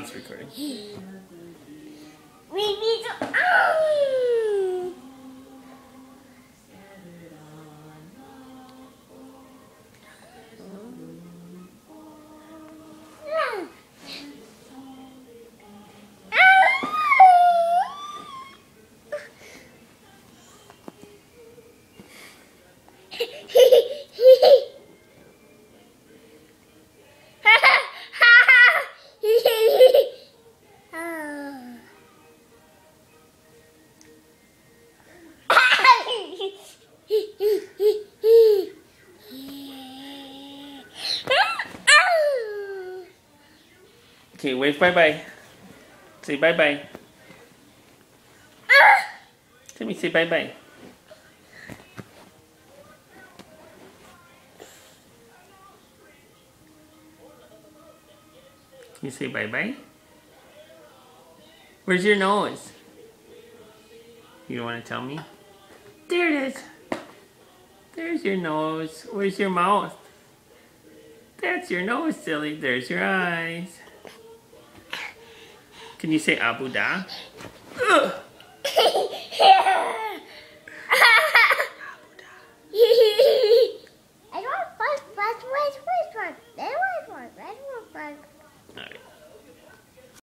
It's recording. We need to. Okay, wave bye bye. Say bye bye. Timmy, say bye bye. You say bye bye? Where's your nose? You don't want to tell me? There it is. There's your nose. Where's your mouth? That's your nose, silly. There's your eyes. Can you say Abu? Ugh.